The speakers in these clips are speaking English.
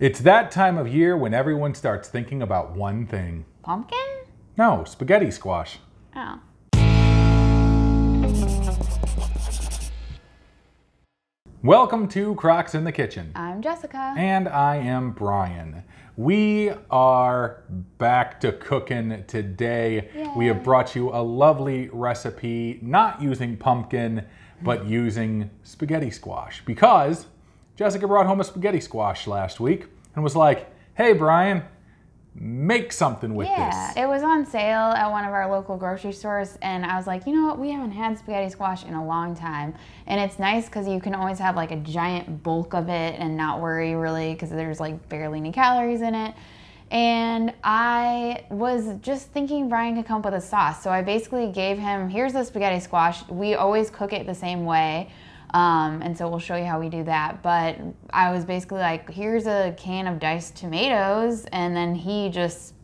It's that time of year when everyone starts thinking about one thing. Pumpkin? No, spaghetti squash. Oh. Welcome to Krocks in the Kitchen. I'm Jessica. And I am Brian. We are back to cooking today. We have brought you a lovely recipe, not using pumpkin, but using spaghetti squash. Because Jessica brought home a spaghetti squash last week and was like, hey, Brian, make something with yeah, this. Yeah, it was on sale at one of our local grocery stores, and I was like, you know what? We haven't had spaghetti squash in a long time, and it's nice because you can always have like a giant bulk of it and not worry really because there's like barely any calories in it. And I was just thinking Brian could come up with a sauce, so I basically gave him here's the spaghetti squash. We always cook it the same way. Um, and so we'll show you how we do that. But I was basically like, here's a can of diced tomatoes, and then he just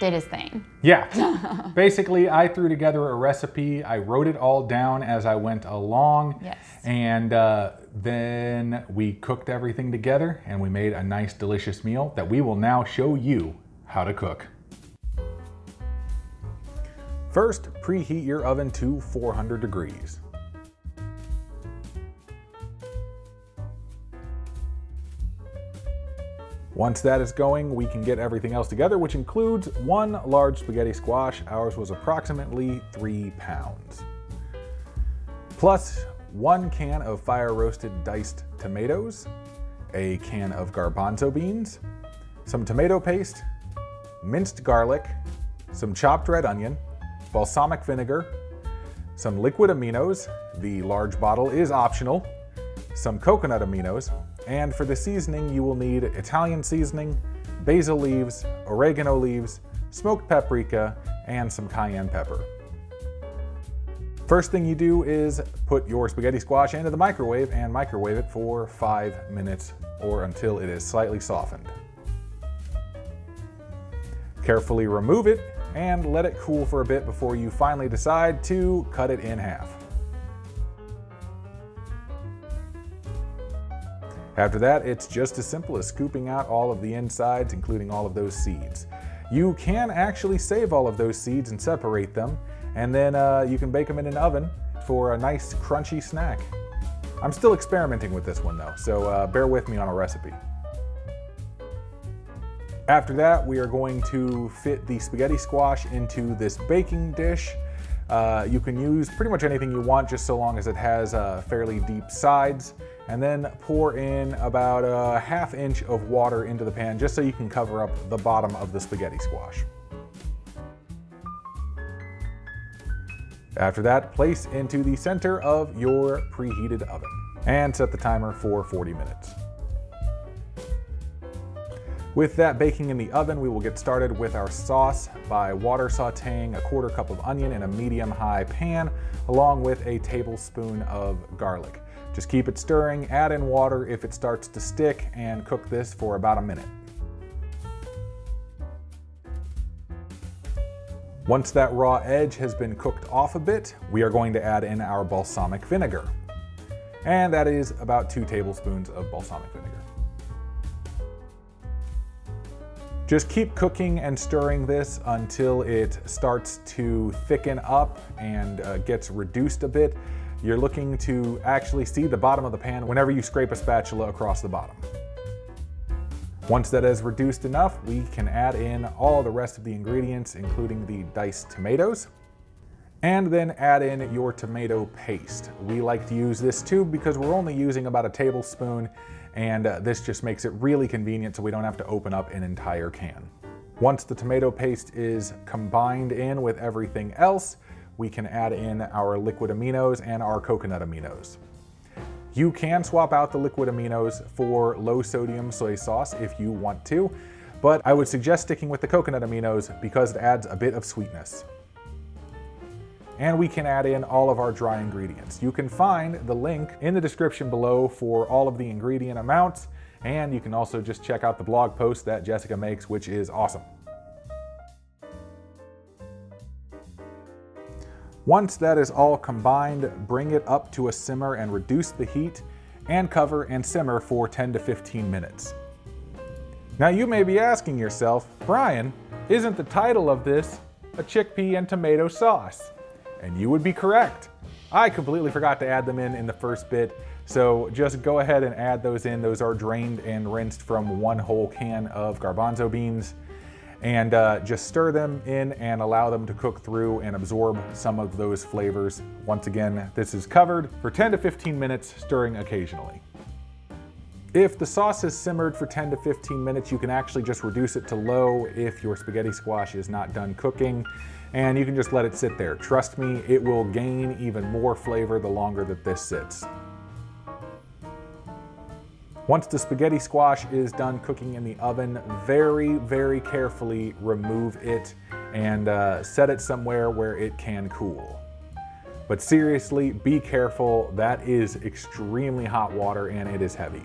did his thing. Yeah. Basically, I threw together a recipe. I wrote it all down as I went along. Yes. And uh, then we cooked everything together and we made a nice, delicious meal that we will now show you how to cook. First, preheat your oven to 400 degrees. Once that is going, we can get everything else together, which includes one large spaghetti squash. Ours was approximately three pounds. Plus one can of fire roasted diced tomatoes, a can of garbanzo beans, some tomato paste, minced garlic, some chopped red onion, balsamic vinegar, some liquid aminos, the large bottle is optional, some coconut aminos, and for the seasoning, you will need Italian seasoning, basil leaves, oregano leaves, smoked paprika, and some cayenne pepper. First thing you do is put your spaghetti squash into the microwave and microwave it for five minutes or until it is slightly softened. Carefully remove it and let it cool for a bit before you finally decide to cut it in half. After that, it's just as simple as scooping out all of the insides, including all of those seeds. You can actually save all of those seeds and separate them, and then uh, you can bake them in an oven for a nice crunchy snack. I'm still experimenting with this one though, so uh, bear with me on a recipe. After that, we are going to fit the spaghetti squash into this baking dish. Uh, you can use pretty much anything you want just so long as it has uh, fairly deep sides. And then pour in about a half inch of water into the pan just so you can cover up the bottom of the spaghetti squash. After that, place into the center of your preheated oven and set the timer for 40 minutes. With that baking in the oven, we will get started with our sauce by water sauteing a quarter cup of onion in a medium-high pan, along with a tablespoon of garlic. Just keep it stirring, add in water if it starts to stick, and cook this for about a minute. Once that raw edge has been cooked off a bit, we are going to add in our balsamic vinegar. And that is about two tablespoons of balsamic vinegar. Just keep cooking and stirring this until it starts to thicken up and uh, gets reduced a bit. You're looking to actually see the bottom of the pan whenever you scrape a spatula across the bottom. Once that is reduced enough, we can add in all the rest of the ingredients, including the diced tomatoes, and then add in your tomato paste. We like to use this too because we're only using about a tablespoon and uh, this just makes it really convenient so we don't have to open up an entire can. Once the tomato paste is combined in with everything else, we can add in our liquid aminos and our coconut aminos. You can swap out the liquid aminos for low sodium soy sauce if you want to, but I would suggest sticking with the coconut aminos because it adds a bit of sweetness and we can add in all of our dry ingredients. You can find the link in the description below for all of the ingredient amounts, and you can also just check out the blog post that Jessica makes, which is awesome. Once that is all combined, bring it up to a simmer and reduce the heat and cover and simmer for 10 to 15 minutes. Now you may be asking yourself, Brian, isn't the title of this a chickpea and tomato sauce? And you would be correct. I completely forgot to add them in in the first bit, so just go ahead and add those in. Those are drained and rinsed from one whole can of garbanzo beans. And uh, just stir them in and allow them to cook through and absorb some of those flavors. Once again, this is covered for 10 to 15 minutes, stirring occasionally. If the sauce is simmered for 10 to 15 minutes, you can actually just reduce it to low if your spaghetti squash is not done cooking, and you can just let it sit there. Trust me, it will gain even more flavor the longer that this sits. Once the spaghetti squash is done cooking in the oven, very, very carefully remove it and uh, set it somewhere where it can cool. But seriously, be careful. That is extremely hot water and it is heavy.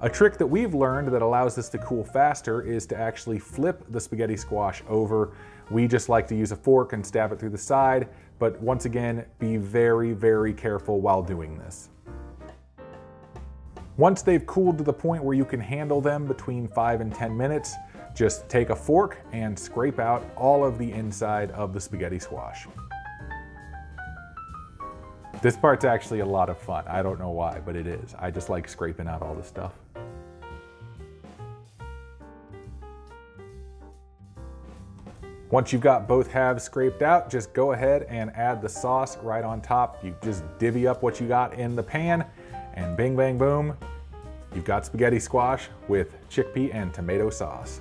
A trick that we've learned that allows this to cool faster is to actually flip the spaghetti squash over. We just like to use a fork and stab it through the side, but once again, be very, very careful while doing this. Once they've cooled to the point where you can handle them between 5 and 10 minutes, just take a fork and scrape out all of the inside of the spaghetti squash. This part's actually a lot of fun. I don't know why, but it is. I just like scraping out all the stuff. Once you've got both halves scraped out, just go ahead and add the sauce right on top. You just divvy up what you got in the pan and bing, bang, boom, you've got spaghetti squash with chickpea and tomato sauce.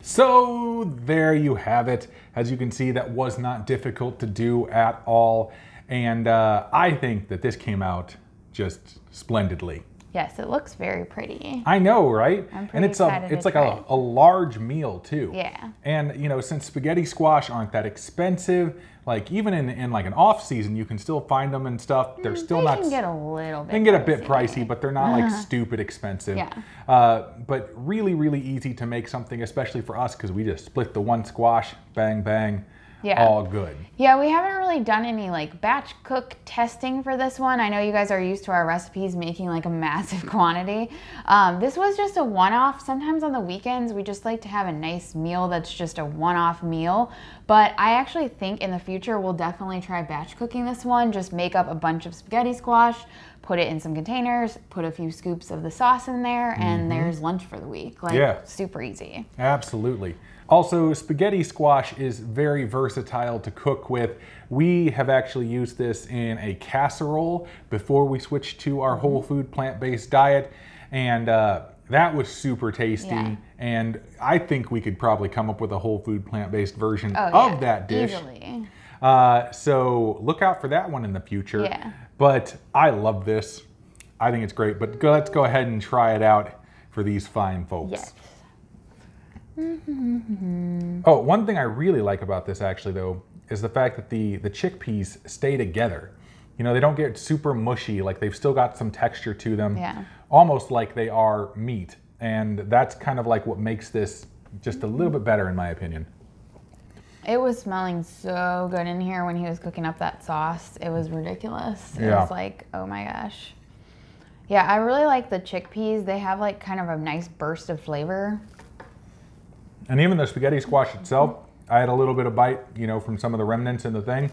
So there you have it. As you can see, that was not difficult to do at all. And uh, I think that this came out just splendidly. Yes, it looks very pretty. I know, right? I'm and pretty it's a it's like a, a large meal too. Yeah. And you know, since spaghetti squash aren't that expensive, like even in, in like an off season, you can still find them and stuff. They're still they not can get a little bit. they can get a bit pricey. pricey, but they're not like stupid expensive. Yeah. Uh, but really, really easy to make something, especially for us, because we just split the one squash, bang, bang, Yeah. all good. Yeah, we haven't really done any like batch cook testing for this one. I know you guys are used to our recipes making like a massive quantity. Um, this was just a one off. Sometimes on the weekends, we just like to have a nice meal that's just a one off meal. But I actually think in the future, we'll definitely try batch cooking this one. Just make up a bunch of spaghetti squash, put it in some containers, put a few scoops of the sauce in there, and there's lunch for the week. Like, Yeah. super easy. Absolutely. Also, spaghetti squash is very versatile to cook with. We have actually used this in a casserole before we switched to our whole food plant based diet, and uh, that was super tasty. Yeah. And I think we could probably come up with a whole food plant based version Oh, of yeah, that dish. Easily. Uh, so look out for that one in the future. Yeah. But I love this. I think it's great. But go, let's go ahead and try it out for these fine folks. Yes. Oh, one thing I really like about this actually though is the fact that the the chickpeas stay together. You know, they don't get super mushy, like they've still got some texture to them. Yeah. Almost like they are meat. And that's kind of like what makes this just a little bit better in my opinion. It was smelling so good in here when he was cooking up that sauce. It was ridiculous. It was like, oh my gosh. Yeah, I really like the chickpeas. They have like kind of a nice burst of flavor. And even the spaghetti squash itself, I had a little bit of bite, you know, from some of the remnants in the thing.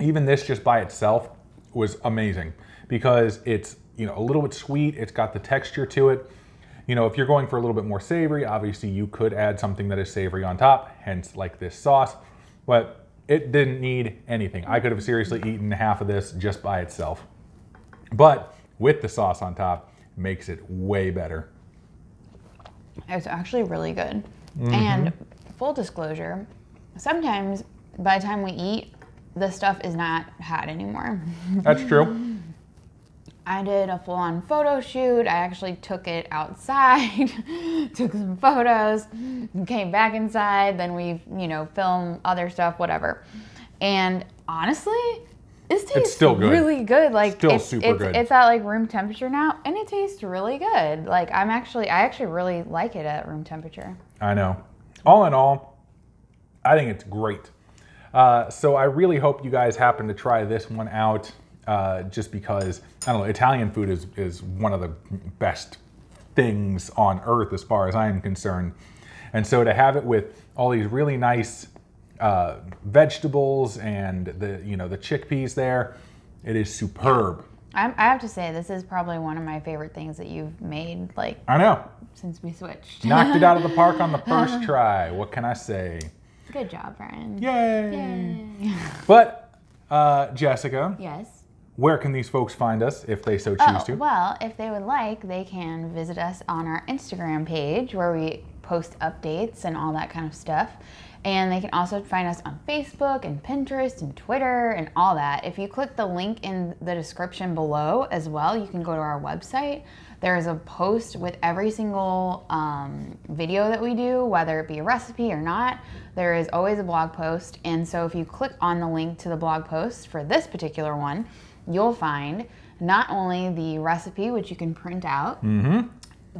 Even this just by itself was amazing because it's, you know, a little bit sweet, it's got the texture to it. You know, if you're going for a little bit more savory, obviously you could add something that is savory on top, hence like this sauce, but it didn't need anything. I could have seriously eaten half of this just by itself. But with the sauce on top, makes it way better. It's actually really good. Mm-hmm. And full disclosure, sometimes by the time we eat, the stuff is not hot anymore. That's true. I did a full on photo shoot. I actually took it outside, took some photos, came back inside. Then we, you know, film other stuff, whatever. And honestly, this tastes still good. really good. Like Still it's, super it's, good. It's at like room temperature now, and it tastes really good. Like I'm actually, I actually really like it at room temperature. I know. All in all, I think it's great. Uh, so I really hope you guys happen to try this one out uh, just because, I don't know, Italian food is, is one of the best things on earth as far as I am concerned. And so to have it with all these really nice uh, vegetables and the, you know, the chickpeas there, it is superb. I'm, I have to say, this is probably one of my favorite things that you've made, like, I know. since we switched. Knocked it out of the park on the first try. What can I say? Good job, Brian. Yay! Yay. But, uh, Jessica, yes. Where can these folks find us if they so choose Oh, to? well, if they would like, they can visit us on our Instagram page where we post updates and all that kind of stuff. And they can also find us on Facebook and Pinterest and Twitter and all that. If you click the link in the description below as well, you can go to our website. There is a post with every single um, video that we do, whether it be a recipe or not. There is always a blog post. And so if you click on the link to the blog post for this particular one, you'll find not only the recipe, which you can print out,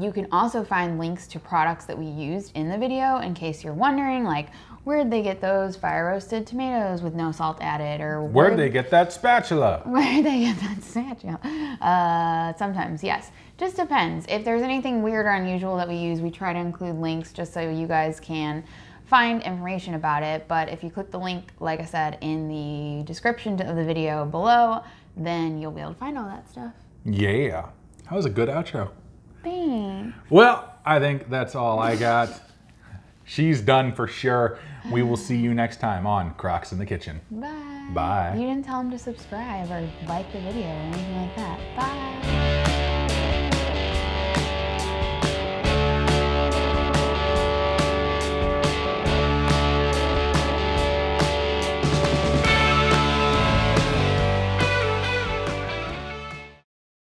you can also find links to products that we used in the video in case you're wondering, like, where'd they get those fire roasted tomatoes with no salt added? Or Where'd they get that spatula? where did they get that spatula? Uh, sometimes, yes. Just depends. If there's anything weird or unusual that we use, we try to include links just so you guys can find information about it. But if you click the link, like I said, in the description of the video below, then you'll be able to find all that stuff. Yeah. That was a good outro. Thanks. Well, I think that's all I got. She's done for sure. We will see you next time on Krocks in the Kitchen. Bye. Bye. You didn't tell them to subscribe or like the video or anything like that. Bye.